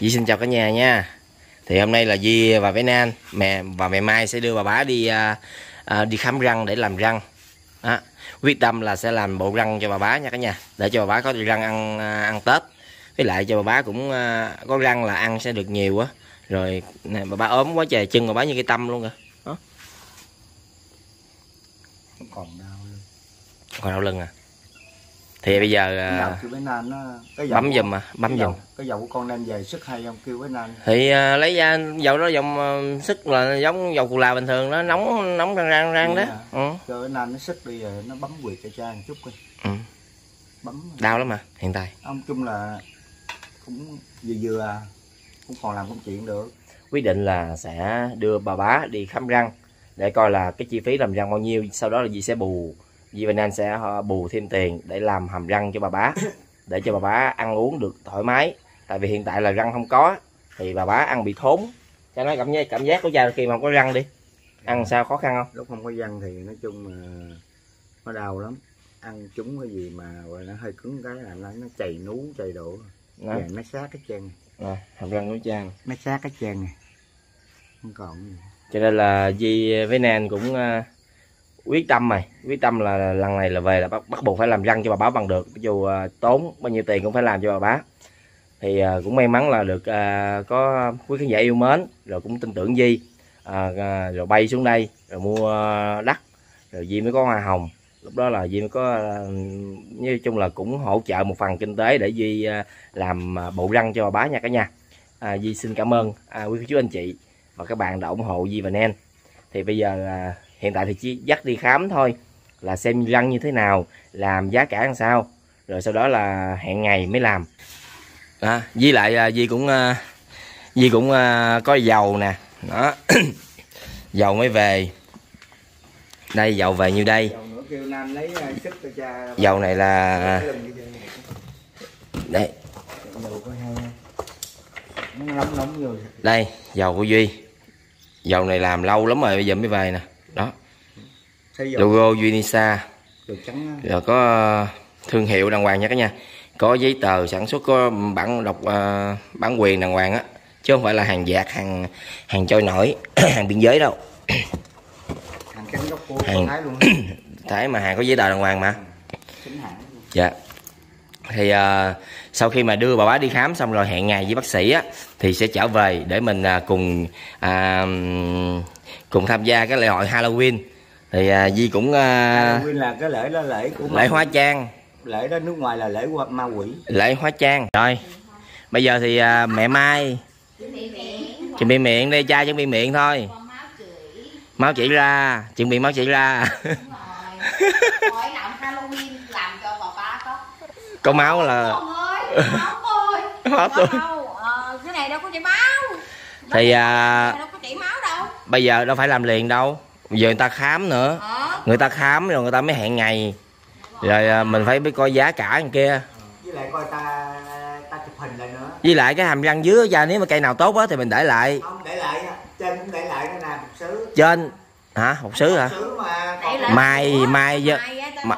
Di xin chào cả nhà nha. Thì hôm nay là Di và bé Nan mẹ và mẹ Mai sẽ đưa bà bá đi à, à, đi khám răng để làm răng. Đó. Quyết tâm là sẽ làm bộ răng cho bà bá nha cả nhà Để cho bà bá có răng ăn à, ăn Tết. Với lại cho bà bá cũng à, có răng là ăn sẽ được nhiều á. Rồi nè, bà bá ốm quá trời chân bà bá như cái tâm luôn kìa. Còn đau luôn Còn đau lưng à Thì bây giờ à, nó bấm giùm à bấm dầu, cái dầu của con đem về sức hay không kêu với Nan? Thì à, lấy ra dầu đó dòng à, sức là giống dầu cù là bình thường nó nóng nóng răng răng răng đó. ừ. cho Nan nó sức đi rồi nó bấm quyệt cho cha một chút coi. Ừ. bấm. Đau lắm mà hiện tại. Ông chung là cũng vừa vừa à cũng còn làm công chuyện được. Quyết định là sẽ đưa bà bá đi khám răng để coi là cái chi phí làm răng bao nhiêu sau đó là dì sẽ bù dì và Nan sẽ ờ, bù thêm tiền để làm hàm răng cho bà bá để cho bà bá ăn uống được thoải mái. Tại vì hiện tại là răng không có thì bà bá ăn bị thốn. Cho nó cảm giác cảm giác của cha khi mà không có răng đi. Ăn sao khó khăn không? Lúc không có răng thì nói chung là nó đau lắm. Ăn chúng cái gì mà nó hơi cứng cái là nó nó chày nú chày đổ. Đó. Về nó sát cái chân. Nè, hàm răng của cha nó sát cái chân này. Không còn gì. Cho nên là Di với Nan cũng ờ, quyết tâm mày. Quyết tâm là lần này là về là bắt, bắt buộc phải làm răng cho bà bá bằng được. Dù ờ, à, tốn bao nhiêu tiền cũng phải làm cho bà bá thì ờ, cũng may mắn là được ờ, có quý khán giả yêu mến rồi cũng tin tưởng Di. Ờ, ờ, rồi bay xuống đây rồi mua đất rồi Di mới có hoa hồng. Lúc đó là Di mới có ờ, nói chung là cũng hỗ trợ một phần kinh tế để Di làm bộ răng cho bà bá nha cả nhà. À, Di xin cảm ơn à, quý chú anh chị và các bạn đã ủng hộ Di và Nen. Thì bây giờ là hiện tại thì chỉ dắt đi khám thôi là xem răng như thế nào làm giá cả làm sao rồi sau đó là hẹn ngày mới làm. À, với lại à, Di cũng à, Di cũng à, có dầu nè. Đó. Dầu mới về. Đây dầu về như đây? Dầu nữa kêu Nam lấy sức cho cha dầu này là đây. Đây dầu của Duy. Dầu này làm lâu lắm rồi bây giờ mới về nè logo Unisa. Á. rồi có ờ, thương hiệu đàng hoàng nha cả nhà. Có giấy tờ sản xuất có bản độc ờ, bản quyền đàng hoàng á. Chứ không phải là hàng giả hàng hàng trôi nổi hàng biên giới đâu. Hàng cánh gốc của Hàng- Thái luôn thấy mà hàng có giấy tờ đàng hoàng mà. Chính hãng. Luôn. dạ. Thì ờ, sau khi mà đưa bà bá đi khám xong rồi hẹn ngày với bác sĩ á thì sẽ trở về để mình à, cùng à, cùng tham gia cái lễ hội Halloween thì à, Di cũng à, Halloween là cái lễ đó lễ của lễ hóa trang. Lễ đó nước ngoài là lễ của ma quỷ. Lễ hóa trang. Rồi bây giờ thì à, mẹ mai. Chuẩn bị miệng đi cha chuẩn bị miệng thôi. Máu chỉ ra chuẩn bị máu chỉ ra. Hỏi làm Halloween làm cho bà ba có máu là Ông ơi, máu tôi. Máu tôi đâu, ờ, cái này đâu có chảy máu. Thì à, Cái này đâu có chảy máu đâu. bây giờ đâu phải làm liền đâu giờ người ta khám nữa. Ờ, người ta khám rồi người ta mới hẹn ngày. Rồi à, mình phải biết coi giá cả thằng kia. Với lại coi ta ta chụp hình lại nữa. Với lại cái hàm răng dưới da nếu mà cây nào tốt á thì mình để lại. Không để lại trên cũng để lại cái nè một xứ trên. Hả? Một xứ hả? Một xứ mà Đây còn là- mai mai giờ Mà-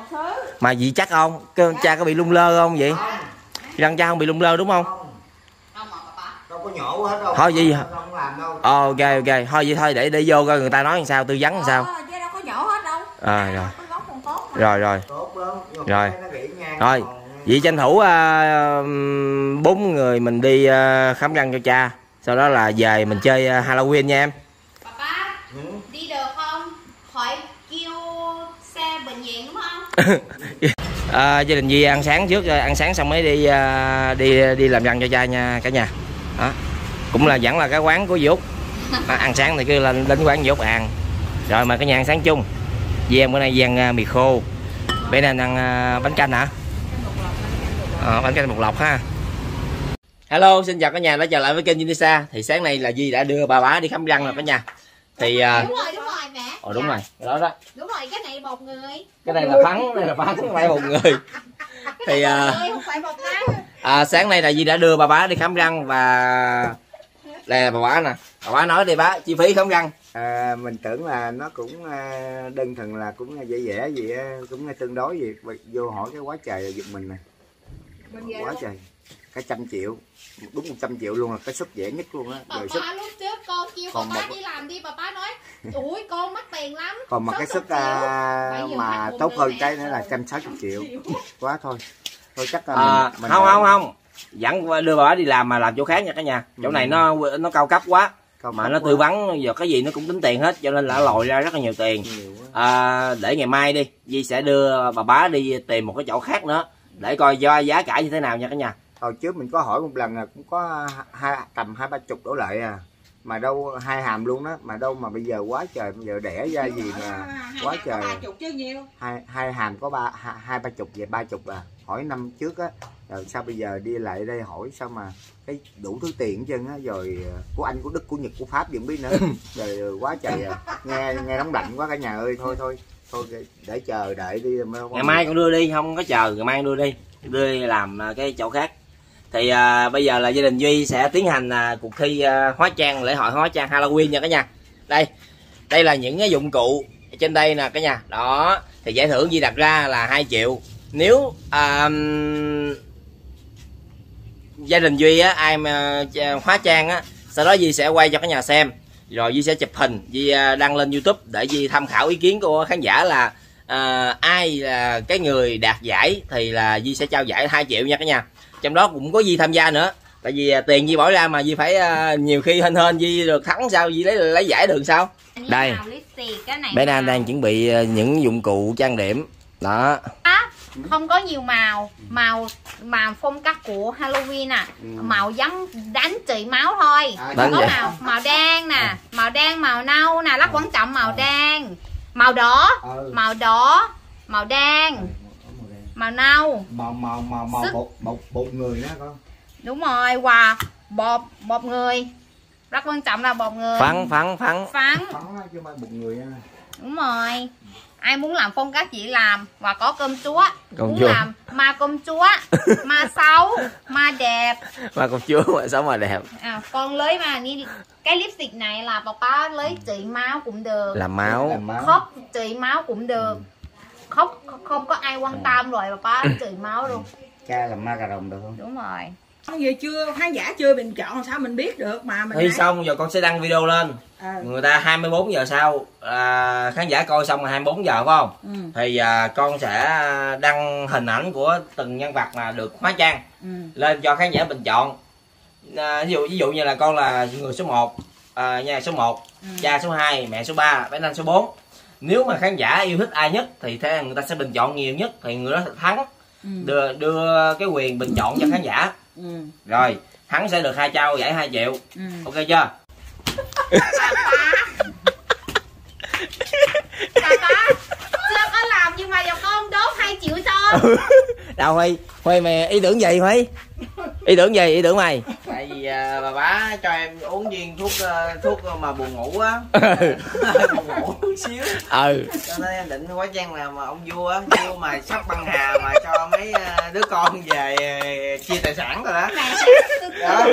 mà gì chắc không? Cái cha có bị lung lơ không vậy? Răng cha không bị lung lơ đúng Không mà bà ba đâu có nhổ hết đâu. Thôi gì không, không làm đâu. Ờ, ok ok. Thôi vậy thôi để để vô coi người ta nói làm sao tư vấn làm sao. Ờ, chứ đâu có nhổ hết đâu. À, rồi. Cái gốc còn tốt mà. rồi rồi. Tốt lắm. Nhưng Rồi. Rồi. vậy tranh thủ bốn người mình đi à, khám răng cho cha. Sau đó là về mình chơi à, Halloween nha em. Ừ. đi được không? Hỏi kêu xe bệnh viện đúng không? À, gia đình Di ăn sáng trước rồi ăn sáng xong mới đi à, đi đi làm răng cho cha nha cả nhà đó. Cũng là vẫn là cái quán của Út à, ăn sáng thì cứ lên đến quán Út ăn. Rồi mà cả nhà ăn sáng chung. Em bữa nay ăn à, mì khô. Bé nên ăn à, bánh canh hả? Ờ, bánh canh bột lọc ha. Hello xin chào cả nhà đã trở lại với kênh Unisa. Thì sáng nay là Di đã đưa bà bá đi khám răng rồi cả nhà. Thì à, đúng rồi đúng rồi mẹ. Đúng Dạ. rồi cái đó đó. Đúng rồi cái này một người. Cái này là phắn cái này là phắn không phải một người. Thì à, Người không phải một tháng À, sáng nay là Di đã đưa bà bá đi khám răng và đây là bà bá nè. Bà bá nói đi bá chi phí khám răng. À, mình tưởng là nó cũng à, đơn thuần là cũng dễ dễ gì cũng tương đối gì. Vô hỏi cái quá trời giật mình nè. Quá trời. Cái trăm triệu đúng 100 triệu luôn là cái sức dễ nhất luôn á. Bà rồi sức ba lúc trước con kêu Còn bà ba một- đi làm đi bà ba nói ui con mất tiền lắm còn mà cái sức 60 triệu. à, mà tốt hơn cái nữa là 160 triệu. Quá thôi thôi chắc là à, mình, mình không không không. Dẫn đưa bà đi làm mà làm chỗ khác nha cả nhà. Chỗ Ừ. này nó nó cao cấp quá. Cao mà nó tư vấn giờ cái gì nó cũng tính tiền hết cho nên là lòi ra rất là nhiều tiền. À, để ngày mai đi Di sẽ đưa bà bá đi tìm một cái chỗ khác nữa để coi do giá cả như thế nào nha cả nhà. Hồi trước mình có hỏi một lần là cũng có hai tầm hai ba chục đổ lại à mà đâu hai hàm luôn đó. Mà đâu mà bây giờ quá trời bây giờ đẻ ra gì mà quá trời. chục chứ nhiêu hai hai hàm có ba hai, ba chục về ba chục à. Hỏi năm trước á rồi sao bây giờ đi lại đây hỏi sao mà cái đủ thứ tiền hết trơn á. Rồi ờ, của anh của đức của nhật của pháp gì không biết nữa. Rồi quá trời à. nghe nghe nóng lạnh quá cả nhà ơi. Thôi thôi thôi để chờ đợi đi. Ngày mai con đưa đi không có chờ ngày mai đưa đi. Đưa đi làm à, cái chỗ khác thì à, bây giờ là gia đình duy sẽ tiến hành à, cuộc thi à, hóa trang lễ hội hóa trang halloween nha cả nhà. Đây đây là những cái dụng cụ. Trên đây nè cả nhà. Đó thì giải thưởng duy đặt ra là 2 triệu. Nếu à, gia đình duy á ai mà à, hóa trang á sau đó duy sẽ quay cho cả nhà xem. Rồi duy sẽ chụp hình. Duy à, đăng lên youtube để duy tham khảo ý kiến của khán giả là à, ai là cái người đạt giải thì là duy sẽ trao giải 2 triệu nha cả nhà trong đó cũng có duy tham gia nữa. Tại vì à, tiền duy bỏ ra mà duy phải à, nhiều khi hên hên duy được thắng sao duy lấy lấy giải được sao? Đây. bé nam đang chuẩn bị à, những dụng cụ trang điểm. Đó. Không có nhiều màu. Màu màu phong cách của Halloween à. Ừ. màu giống đánh trị máu thôi. À, Đánh có vậy? màu màu đen nè. Màu đen màu nâu nè. Rất quan trọng màu đen. Màu đỏ. Ừ. màu đỏ. Màu đen màu nâu. Màu màu màu màu Sức. bột bột bột người đó con. Đúng rồi và bột bột người. Rất quan trọng là bột người. Phấn chứ không phải bột người á. Đúng rồi. Ai muốn làm phong cách gì làm và có cơm chúa. Cơm muốn chúa. làm ma cơm chúa ma xấu ma đẹp. Mà con chúa mà sao mà đẹp. À, con lấy mà ni cái lipstick này là papa lấy trị máu cũng được. Làm máu. Làm máu. Khóc trị máu cũng được khóc không có ai quan tâm rồi papa trị máu luôn. Cha làm ma cà rồng được không? Đúng rồi. Vậy chưa khán giả chưa bình chọn sao mình biết được mà mình thi nói- xong giờ con sẽ đăng video lên. Ờ, người ta 24 giờ sau à, khán giả coi xong là 24 giờ phải không? Ừ, thì à, con sẽ đăng hình ảnh của từng nhân vật mà được hóa trang ừ, lên cho khán giả bình chọn. À, ví dụ ví dụ như là con là người số 1 à, nhà số 1 ừ. cha số 2 mẹ số 3 bé Anh số 4 nếu mà khán giả yêu thích ai nhất thì thế người ta sẽ bình chọn nhiều nhất thì người đó thắng. Ừ, đưa đưa cái quyền bình chọn cho khán giả. Ừ, rồi thắng sẽ được hai trao giải 2 triệu. Ừ. ok chưa? Papa chưa có làm nhưng mà giờ con 2 triệu cho đâu huy huy mày ý tưởng gì huy? Ý tưởng gì ý tưởng mày? Tại vì à, bà bá cho em uống viên thuốc à, thuốc mà buồn ngủ á. Buồn ngủ chút xíu. Ừ. Cho nên em định hóa trang là mà ông vua á vua mà sắp băng hà mà cho mấy ờ, đứa con về ờ, chia tài sản rồi đó. Đó.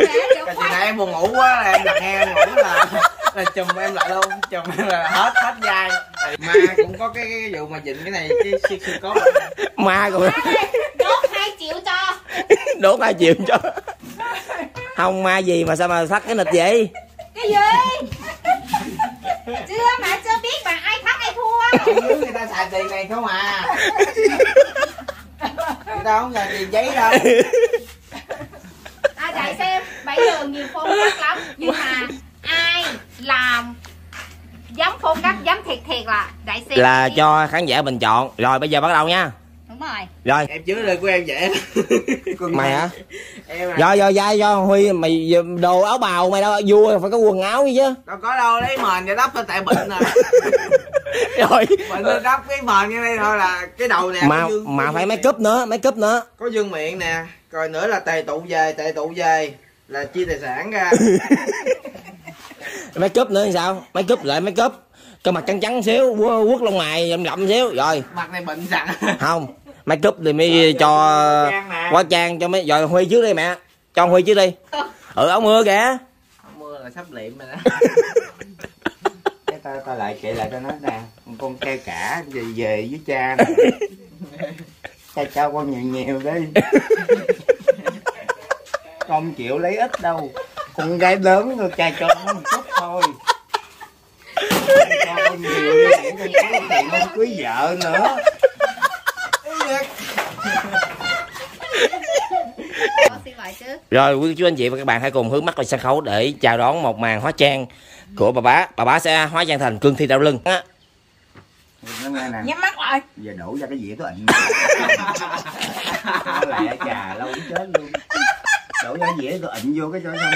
còn chị này em buồn ngủ quá là em đặt nghe em ngủ là là chùm em lại luôn chùm em là hết hết vai mà cũng có cái, cái vụ mà dịnh cái này cái siêu siêu có ma còn đốt 2 triệu cho. Đốt hai triệu cho. Không ma gì mà sao mà thắt cái nịch vậy? Cái gì? Chưa mà chưa biết mà ai thắng ai thua. Người ta xài tiền này không à. Người ta không xài tiền giấy đâu. À tại xem bây giờ nhiều phong cách lắm. Nhưng mà ai làm giống phong cách giống thiệt thiệt là đại xem là cho khán giả bình chọn. Rồi bây giờ bắt đầu nha. Đúng rồi. Rồi. Em chứa lời của em vậy. Mày hả? Em à. Rồi rồi dai cho huy mày đồ áo bào mày đâu? Vua phải có quần áo gì chứ. Đâu có đâu lấy mền để đắp lên tại bệnh nè rồi. Bệnh lên đắp cái mền như đây thôi là cái đầu nè mà dương- mà phải make up nữa make up nữa. Có dương miệng nè rồi nữa là tề tụ về tề tụ về là chia tài sản ra make up nữa sao? Make up lại make up. Cho mặt trắng trắng xíu quất lông mày rậm rậm xíu. Rồi. Mặt này bệnh sẵn không. Make up thì mới cho quá trang cho mấy rồi huy trước đi mẹ. Cho huy trước đi. Ừ áo mưa kìa. Không mưa là sắp liệm rồi đó. Cái ta ta lại kệ lại cho nó nè con keo cả về về với cha nè. Cha cho con nhiều nhiều đi. Không chịu lấy ít đâu. Con gái lớn người cha cho nó một chút thôi. Cho con nhiều như vậy con cưới thì không cưới vợ nữa. Con xin lỗi chứ Rồi quý chú anh chị và các bạn hãy cùng hướng mắt lên sân khấu để chào đón một màn hóa trang của bà bá. Bà bá sẽ hóa trang thành cương thi đau lưng. Á, nó nghe nè nhắm mắt lại. Giờ đổ ra cái dĩa tôi ịnh nó lẹ trà lâu chết luôn. Đổ ra dĩa tôi ịnh vô cái chỗ xong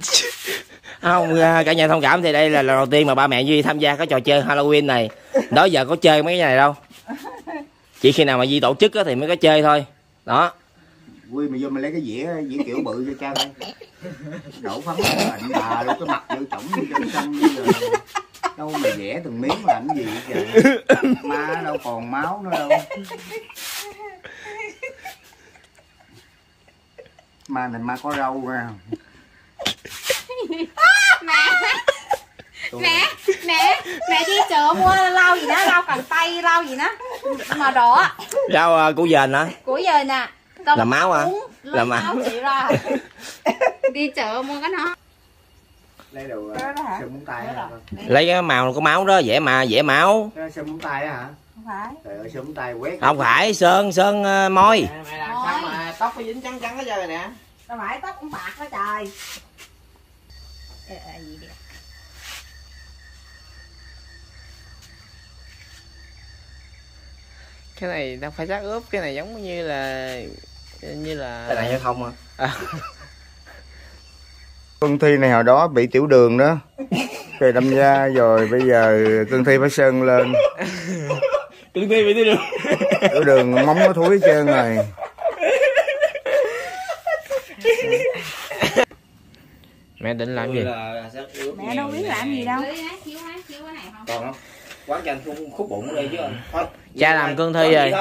Không, à, cả nhà thông cảm thì đây là lần đầu tiên mà ba mẹ Duy tham gia cái trò chơi Halloween này. Đó giờ có chơi mấy cái này đâu. Chỉ khi nào mà Duy tổ chức thì mới có chơi thôi. Đó. Quy mà vô mày lấy cái dĩa dĩa kiểu bự cho cha đây đổ phấn ảnh bà luôn cái mặt vô trỏng như trong xong đâu mà vẽ từng miếng làm cái gì vậy trời má đâu còn máu nữa đâu ma này ma có râu ra mẹ. Mẹ mẹ đi chợ mua lau gì đó lau cần tay lau gì đó. Màu đỏ. Rau à, củ dền hả? của giờ nè. Tao Là máu hả? uống, Là máu. chị ra. Đi chợ mua cái nó lấy đồ sơn móng tay hả? Lấy cái màu có máu đó, vẽ mà vẽ máu. Sơn móng tay hả? Không phải. Trời ơi sơn tay quét Không phải sơn sơn ờ, môi. Mẹ, mày làm sao mà tóc nó dính trắng trắng hết trơn rồi nè? Đâu phải tóc cũng bạc đó trời Gì đi cái này đâu phải rác ướp cái này giống như là như là Cái này hay không à? Cương thi này hồi đó bị tiểu đường đó Rồi đâm ra rồi bây giờ cương thi phải sơn lên Cương thi bị đi được. Tiểu đường móng nó thúi hết trơn rồi Mẹ định làm gì? mẹ đâu biết làm gì đâu Còn không? Quán cho anh khúc, khúc bụng đi chứ anh. Thôi. Cha làm cương thi rồi.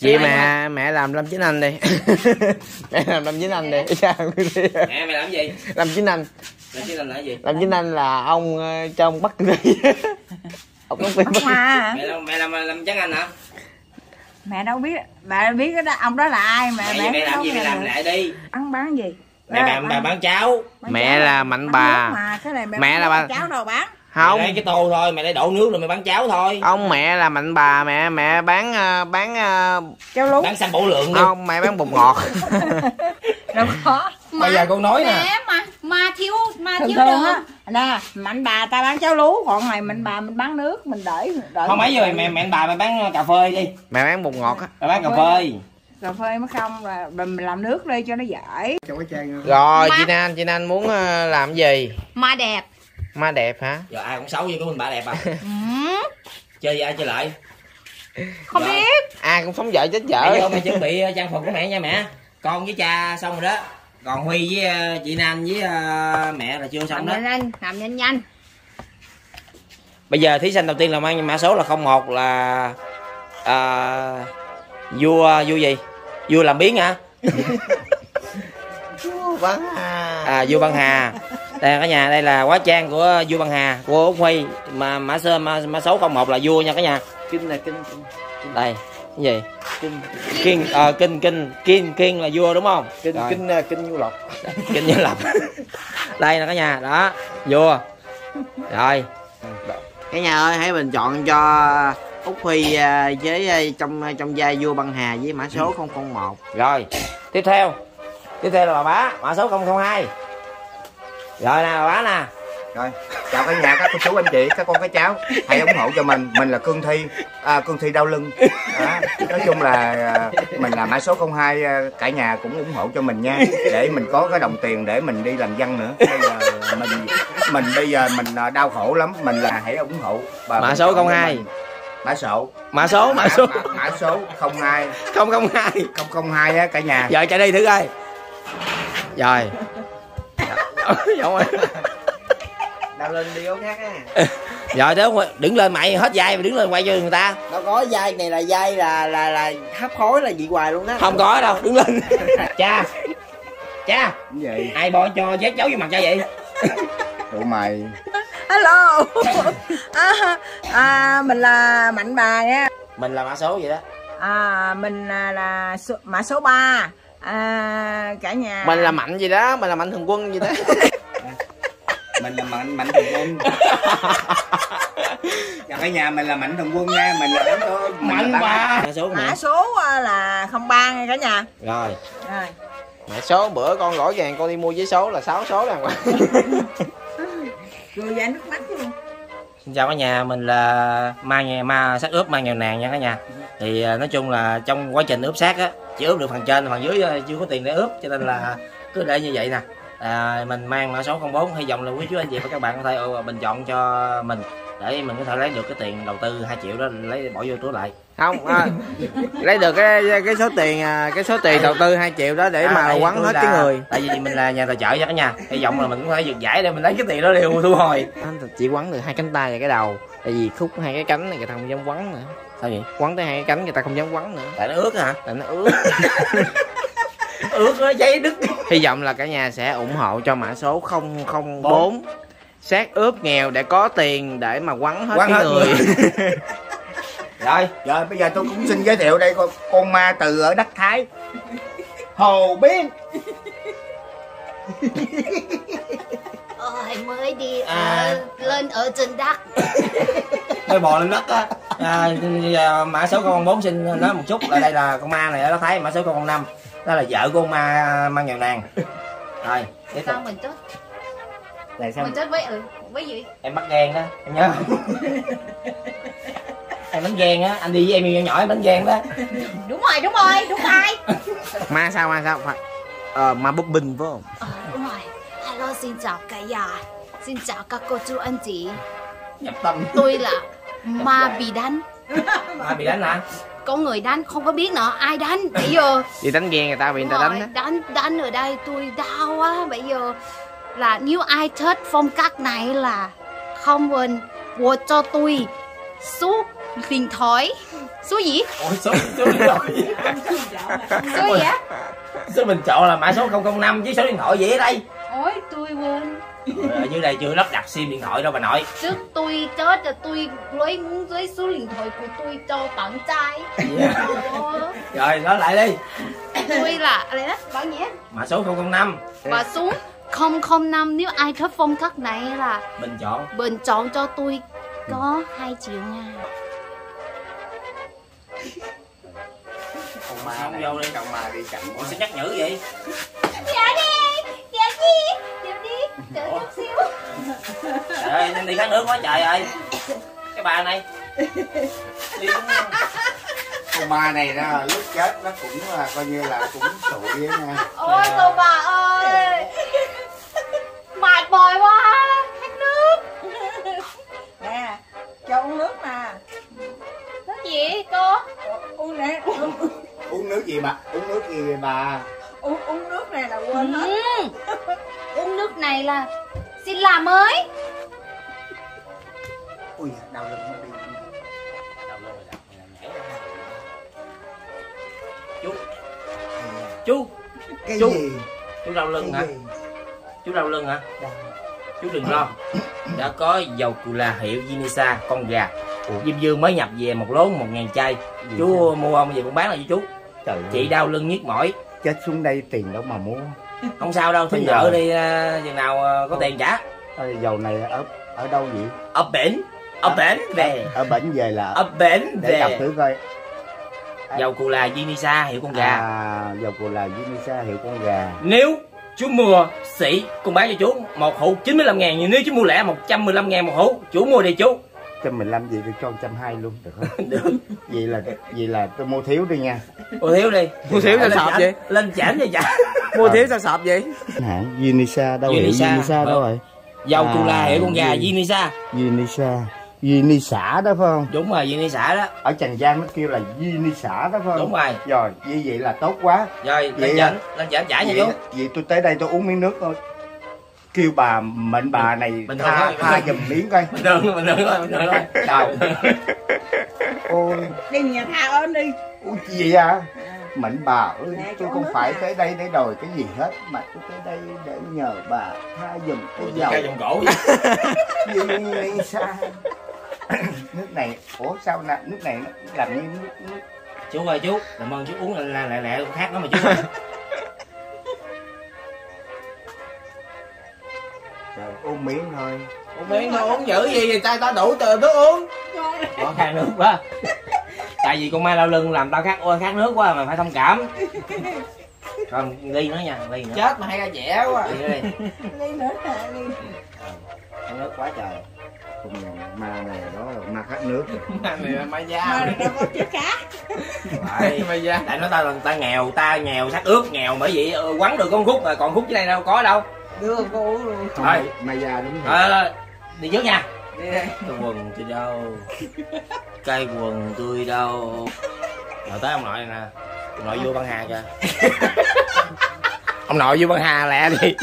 vậy mà mẹ làm lâm chính anh đi mẹ làm lâm chính anh đi Cha làm cương thi. Mẹ mày làm gì? lâm chính anh Làm chứ làm là gì? lâm chính anh là ông trong bắt cương thi ông Bắt hả Mẹ làm mẹ làm làm trắng anh hả? mẹ đâu biết mẹ biết cái đó ông đó là ai mà Mẹ, mẹ làm đâu gì mẹ làm lại đi. ăn bán gì Mẹ bà, bà bán cháo. Mẹ là mạnh bà. mà mẹ, là bán bà- cháo đâu bán không Mẹ lấy cái tô thôi, mẹ lấy đổ nước rồi mẹ bán cháo thôi. ông mẹ là mạnh bà mẹ mẹ bán ờ, bán ờ, cháo lú Bán xanh bổ lượng đi. không mẹ bán bột ngọt đâu có Bây giờ con nói nè. mẹ mà mà thiếu mà thường thiếu thường á nè mạnh bà ta bán cháo lú còn này mạnh bà mình bán nước mình đợi đợi Không mấy rồi mẹ mẹ bà mẹ bán cà phê đi. mẹ bán bột ngọt á Mẹ bán cà phê. Cà phê mới không là mình làm nước đi cho nó dễ chai rồi Má. chị Nan chị Nan muốn ờ, làm gì mà đẹp ma đẹp hả Giờ ai cũng xấu với của mình bà đẹp à. ừ, Chơi gì ai chơi lại. không Rồi. biết ai cũng sống vợ chết vô vợ mẹ chuẩn bị ờ, trang phục của mẹ nha mẹ. Con với cha xong rồi đó. Còn Huy với ờ, chị Nam với mẹ là chưa xong làm đó. nhanh nhanh làm nhanh nhanh Bây giờ thí sinh đầu tiên là mang mã số là 01 là à, vua vua gì? Vua làm biến hả? vâng à À vua Văn Hà. Đây cả nhà, đây là quá trang của vua Văn Hà của Úc Huy mà mã số mã, mã số 01 là vua nha cả nhà. kinh là kinh kinh Đây, cái gì? kinh Kiên ờ kinh kinh kiên kiên là vua đúng không? kinh Rồi, kinh là kinh nhu lộc kinh như lập. đây là cả nhà, đó, vua. Rồi, cả nhà ơi hãy bình chọn cho úc huy à, với à, trong trong vai vua băng hà với mã số 001 rồi. Tiếp theo. Tiếp theo là bà bá, mã số 002. Rồi nè bà bá nè. Rồi, chào cả nhà các cô chú anh chị, các con các cháu Hãy ủng hộ cho mình, mình là Cương Thi, à, Cương Thi đau lưng đó. Nói chung là à, mình là mã số 02, à, cả nhà cũng ủng hộ cho mình nha Để mình có cái đồng tiền để mình đi làm văn nữa Bây giờ mình mình bây giờ mình à, đau khổ lắm, mình là hãy ủng hộ và Mã số chọn cho 02. mình. Mã số Mã số, mã số mã, mã số 02 002. 002 á cả nhà Giờ chạy đi thử coi. Rồi. Rồi. đau lên đi ốc khác á Rồi thế đứng lên mày hết vai mà đứng lên quay cho người ta. đâu có vai này là vai là là là hấp khối là dị hoài luôn đó Không có đâu, đứng lên. Cha. Cha, gì? ai bo cho chét chấu vô mặt cha vậy? Tụi mày hello. À, à, mình là mạnh bà nha. Mình là mã số vậy đó. à, mình à, là số, mã số 3 à, cả nhà. Mình là mạnh gì đó mình là mạnh thường quân gì đó. Mình là mạnh mạnh thường quân. Chào cả nhà mình là mạnh thường quân nha mình là đánh mạnh ba. Mã số mã số à, là 03 nha cả nhà. Rồi. Rồi. Mẹ số bữa con rõ ràng con đi mua giấy số là 6 số đàng hoàng cười ra nước mắt luôn Xin chào cả nhà, mình là ma nhà ma sát ướp ma nghèo nàng nha cả nhà. Thì à, nói chung là trong quá trình ướp xác á, chỉ ướp được phần trên, phần dưới à, chưa có tiền để ướp cho nên là cứ để như vậy nè. À, mình mang mã số 04 hy vọng là quý chú anh chị và các bạn có thể bình chọn cho mình để mình có thể lấy được cái tiền đầu tư 2 triệu đó lấy bỏ vô túi lại. không à, lấy được cái cái số tiền à, cái số tiền đầu tư 2 triệu đó để À, mà quấn hết là- cái người Tại vì mình là nhà tài trợ nha cả nhà. Hy vọng là mình cũng thể vượt giải để mình lấy cái tiền đó đều thu hồi. chỉ quấn được hai cánh tay và cái đầu tại vì khúc hai cái cánh này người ta không dám quấn nữa Sao vậy? quấn tới hai cái cánh người ta không dám quấn nữa Tại nó ướt hả? tại nó ướt Ướt nó giấy đứt. hy vọng là cả nhà sẽ ủng hộ cho mã số 004 sát ướp nghèo để có tiền để mà quấn hết Quấn cái hết người. người. Rồi, rồi bây giờ tôi cũng xin giới thiệu đây con, con ma từ ở đất thái. Hồ biên. Ơi mới đi À. ở, lên ở trên đất. Tôi bò lên đất á. À, à, mã số con bốn xin nói một chút là đây là con ma này ở đó thấy mã số con năm. Đó là vợ của con ma ma nghèo nàn. Rồi tiếp tục. sao mình chết là sao mình chết với ừ với gì? Em bắt ghen đó em nhớ. Em đánh ghen á anh đi với em nhỏ nhỏ em đánh ghen đó. Đúng rồi đúng rồi đúng rồi. Ma sao ma sao? Phải ờ, ma búp binh phải không? Ờ đúng rồi. Hello xin chào cả nhà. Xin chào các cô chú anh chị. Nhập tâm. Tôi là ma bị đánh ma bị đánh hả? Có người đánh không có biết nữa. Ai đánh bây giờ đi đánh ghen người ta bị người ta đánh á. Đánh đánh ở đây tôi đau quá. Bây giờ là nếu ai thích phong cách này là không quên của cho tôi. Số điện thoại. Số gì? Số số gì á? Số mình chọn là mã số 005 với số điện thoại gì ở đây. Ôi tôi quên. Ở dưới đây chưa lắp đặt sim điện thoại đâu bà nội. Trước tôi chết là tôi lấy muốn lấy số điện thoại của tôi cho bạn trai. Dạ. Yeah. rồi nói lại đi. Tôi là này đó bạn nhé mã số 005 và xuống 005 nếu ai thích phong cách này là bình chọn. bình chọn cho tôi có 2 triệu nha. Con ma Không này, vô đi. con ma đi chậm ủa sao nhắc nhở vậy? Dạ đi dạ đi dạ đi. Chờ chút xíu. Trời ơi đi khát nước quá trời ơi. Cái bà này. Đi cũng con ma này đó lúc chết nó cũng là coi như là cũng sụi á nha. Ôi cô bà ơi mệt mỏi quá khát nước nè cho uống nước nè nước gì cô uống nè uống, uống nước gì bà uống nước gì bà uống, uống nước này là quên hết ừ. uống nước này là xin làm mới ui đau lưng nó đi chú chú cái Chú. gì chú đau lưng hả gì chú đau lưng hả? Đau. chú đừng lo. Đã có dầu cù là hiệu Vinisa con gà. Diêm Dương mới nhập về một lố một ngàn chai. Chú mua không về cũng bán lại cho chú? Trời chị ơi, đau lưng nhức mỏi. Chết xuống đây tiền đâu mà mua. Không sao đâu giờ- vợ đi à, chừng nào à, có tiền trả. Dầu này ở ở đâu vậy? Ở bển ở bển về. Ở bển về là ở bển để đọc về thử coi. Dầu cù là Vinisa hiệu con gà. À dầu cù là Vinisa hiệu con gà. Nếu chú mua sĩ con bán cho chú một hũ 95 ngàn nhưng nếu chú mua lẻ 115 ngàn một hũ. Chú mua đi chú. Trăm mười lăm gì tôi cho trăm hai luôn được không? Được. Vậy là vậy là tôi mua thiếu đi nha. Mua thiếu đi. Mua thiếu sao sọp chảnh- vậy? lên chảnh cho chả mua thiếu sao sọp vậy. Hãng Vinisa đâu hiệu Vinisa. Vinisa đâu rồi dầu cù là À, hiệu con gà gì? Vinisa Vinisa Vinisa đó phải không? Đúng rồi Vinisa đó. Ở Tràng Giang nó kêu là Vinisa đó phải không? Đúng rồi. Rồi như vậy là tốt quá. Rồi Vậy lên chảnh lên trả cho vậy, chú. vậy tôi tới đây tôi uống miếng nước thôi. Kêu bà mệnh bà này Bình tha thôi, tha giùm miếng coi. Bình thường bình thường thôi bình thường thôi. Đầu ôi. Đi nhà tha ơn đi. Ui gì vậy? À. Mệnh bà ơi Nè, tôi chỗ không phải tới đây để đòi cái gì hết mà tôi tới đây để nhờ bà tha giùm cái dầu. cây vòng cổ vậy. Vinisa nước này ủa sao là nước này nó làm như nước, nước... chú ơi chú làm ơn chú uống là lẹ lẹ, lẹ khác đó mà chú. Ơi. Trời, uống miếng thôi. Uống miếng thôi uống dữ gì vậy tay tao đủ từ nước uống. Bỏ khát nước quá. Tại vì con mai lao lưng làm tao khát ôi khát nước quá mà phải thông cảm. Còn ly nữa nha ly nữa. Chết mà hay ra dẻ quá. Ly nữa đi. Ly nữa ly? Ờ, nước quá trời. Cùng ma này đó là ma khát nước rồi. này là ma da. Đâu có chữ cá. Phải. Ma da. Tại nói tao là ta nghèo, ta nghèo sát ướt nghèo bởi vậy ờ, quắn được con khúc mà còn khúc dưới đây đâu có đâu? Đưa cô uống luôn. Thôi. ma da đúng rồi. Ờ, đi trước nha. Đi đây. Cái quần tôi đâu? Cây quần tôi đâu? Rồi tới ông nội này nè. Ông nội vô băng hà kìa. Ông nội vô băng hà lẹ đi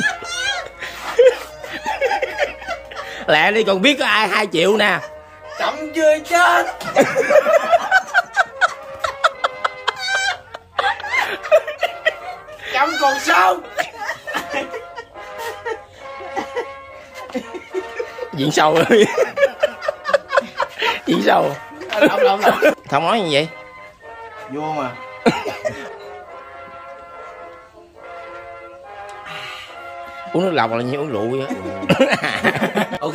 lẹ đi còn biết có ai hai triệu nè. Chậm chưa chết? Chậm còn sống diễn sâu rồi diễn sâu. Động động không nói gì vậy? Vô mà. Uống nước lọc là như uống rượu vậy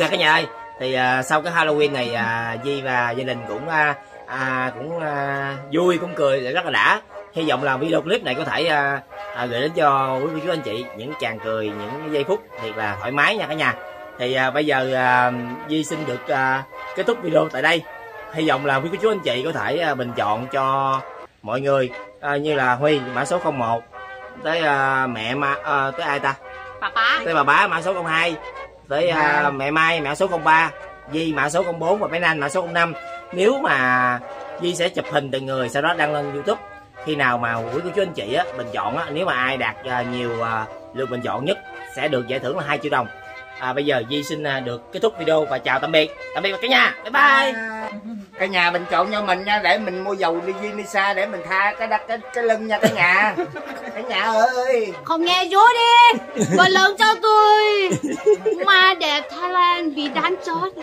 ok cả nhà ơi. Thì à, sau cái halloween này à, di và gia đình cũng à, à, cũng à, vui cũng cười rất là đã. Hy vọng là video clip này có thể à, à, gửi đến cho quý cô chú anh chị những chàng cười những giây phút thiệt là thoải mái nha cả nhà. Thì à, bây giờ à, di xin được à, kết thúc video tại đây. Hy vọng là quý cô chú anh chị có thể à, bình chọn cho mọi người à, như là huy mã số 01 tới à, mẹ ma à, tới ai ta? Bà bá. Tới bà bá mã số 02 tới à, mẹ Mai mã số 03 Di mã số 04 và bé Anh mã số 05 nếu mà Di sẽ chụp hình từng người sau đó đăng lên YouTube. Khi nào mà quý cô chú anh chị á bình chọn á nếu mà ai đạt à, nhiều à, lượt bình chọn nhất sẽ được giải thưởng là 2 triệu đồng. À, bây giờ Di xin à, được kết thúc video và chào tạm biệt. Tạm biệt cả nhà. Bye. Bye Cả nhà mình chọn cho mình nha Để mình mua dầu đi Vinisa Để mình tha cái đất cái, cái lưng nha cả nhà. Cả nhà ơi. Không nghe chúa đi. Và lớn cho tôi. Ma đẹp Thái Lan bị đánh chót